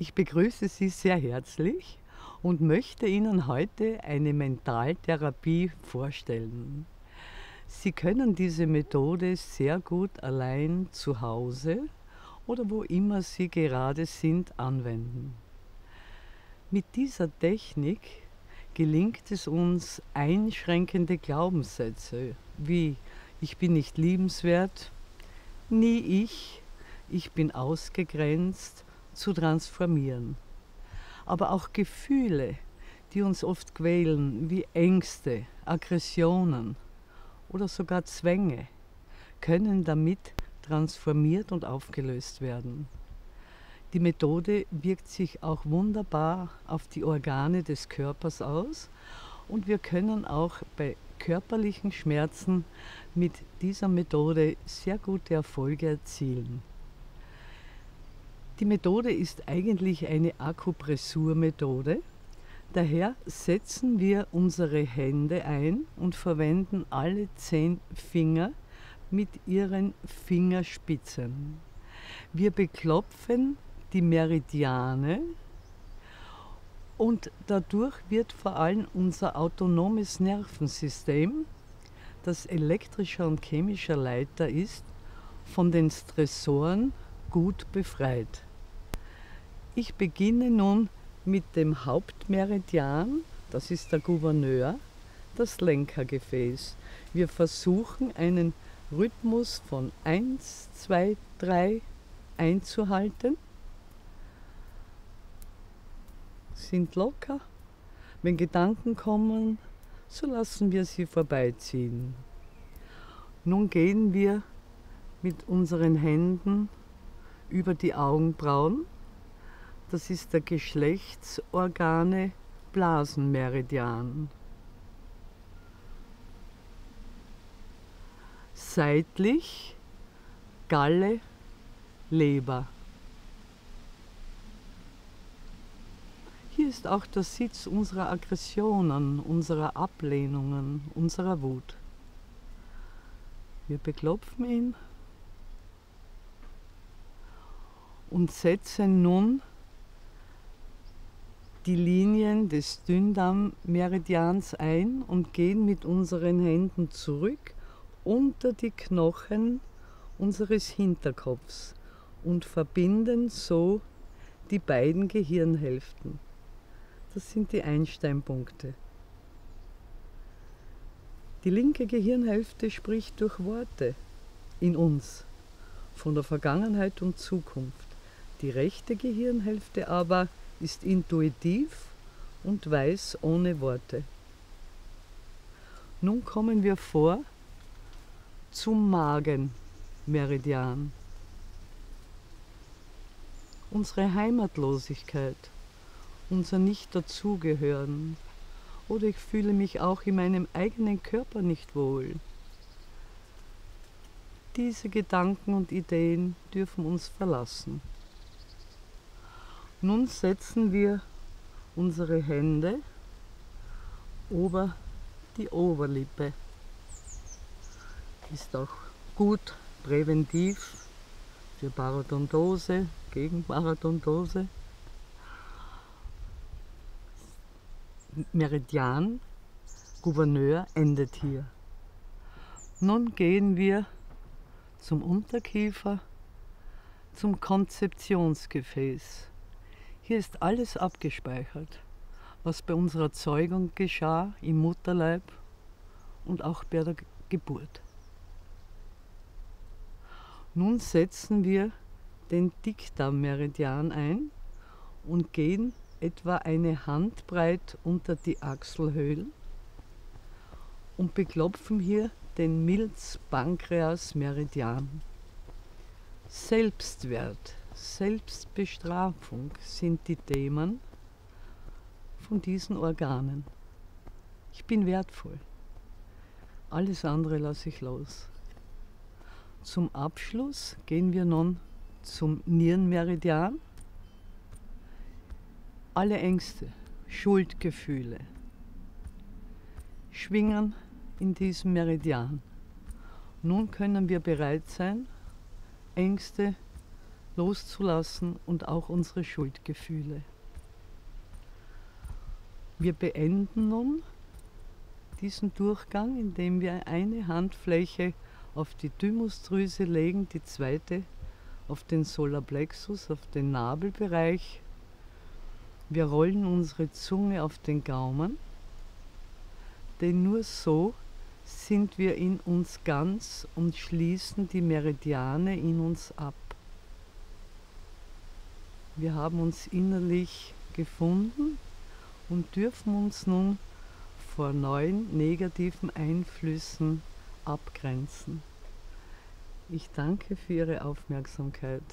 Ich begrüße Sie sehr herzlich und möchte Ihnen heute eine Mentaltherapie vorstellen. Sie können diese Methode sehr gut allein zu Hause oder wo immer Sie gerade sind anwenden. Mit dieser Technik gelingt es uns, einschränkende Glaubenssätze wie ich bin nicht liebenswert, nie ich, ich bin ausgegrenzt zu transformieren. Aber auch Gefühle, die uns oft quälen, wie Ängste, Aggressionen oder sogar Zwänge, können damit transformiert und aufgelöst werden. Die Methode wirkt sich auch wunderbar auf die Organe des Körpers aus und wir können auch bei körperlichen Schmerzen mit dieser Methode sehr gute Erfolge erzielen. Die Methode ist eigentlich eine Akupressurmethode. Daher setzen wir unsere Hände ein und verwenden alle zehn Finger mit ihren Fingerspitzen. Wir beklopfen die Meridiane und dadurch wird vor allem unser autonomes Nervensystem, das elektrischer und chemischer Leiter ist, von den Stressoren gut befreit. Ich beginne nun mit dem Hauptmeridian, das ist der Gouverneur, das Lenkergefäß. Wir versuchen einen Rhythmus von 1, 2, 3 einzuhalten sind locker. Wenn Gedanken kommen, so lassen wir sie vorbeiziehen. Nun gehen wir mit unseren Händen über die Augenbrauen. Das ist der Geschlechtsorgane Blasenmeridian. Seitlich Galle, Leber. Hier ist auch der Sitz unserer Aggressionen, unserer Ablehnungen, unserer Wut. Wir beklopfen ihn und setzen nun die Linien des Dünndarmmeridians ein und gehen mit unseren Händen zurück unter die Knochen unseres Hinterkopfs und verbinden so die beiden Gehirnhälften. Das sind die Einsteinpunkte. Die linke Gehirnhälfte spricht durch Worte in uns von der Vergangenheit und Zukunft. Die rechte Gehirnhälfte aber ist intuitiv und weiß ohne Worte. Nun kommen wir vor zum Magenmeridian. Unsere Heimatlosigkeit unser Nicht-Dazugehören. Oder ich fühle mich auch in meinem eigenen Körper nicht wohl. Diese Gedanken und Ideen dürfen uns verlassen. Nun setzen wir unsere Hände über die Oberlippe. Ist auch gut präventiv für Parodontose, gegen Parodontose. Meridian Gouverneur endet hier. Nun gehen wir zum Unterkiefer, zum Konzeptionsgefäß. Hier ist alles abgespeichert, was bei unserer Zeugung geschah im Mutterleib und auch bei der Geburt. Nun setzen wir den Dickdarmmeridian ein und gehen etwa eine Handbreit unter die Achselhöhlen und beklopfen hier den Milz-Pankreas-Meridian. Selbstwert, Selbstbestrafung sind die Themen von diesen Organen. Ich bin wertvoll. Alles andere lasse ich los. Zum Abschluss gehen wir nun zum Nierenmeridian alle Ängste, Schuldgefühle schwingen in diesem Meridian. Nun können wir bereit sein, Ängste loszulassen und auch unsere Schuldgefühle. Wir beenden nun diesen Durchgang, indem wir eine Handfläche auf die Thymusdrüse legen, die zweite auf den Solarplexus, auf den Nabelbereich. Wir rollen unsere Zunge auf den Gaumen, denn nur so sind wir in uns ganz und schließen die Meridiane in uns ab. Wir haben uns innerlich gefunden und dürfen uns nun vor neuen negativen Einflüssen abgrenzen. Ich danke für Ihre Aufmerksamkeit.